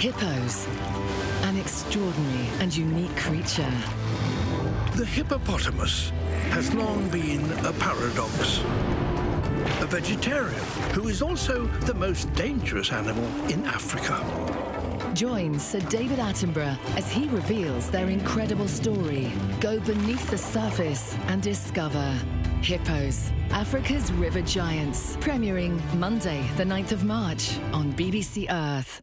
Hippos, an extraordinary and unique creature. The hippopotamus has long been a paradox. A vegetarian who is also the most dangerous animal in Africa. Join Sir David Attenborough as he reveals their incredible story. Go beneath the surface and discover Hippos, Africa's river giants. Premiering Monday, the 9th of March on BBC Earth.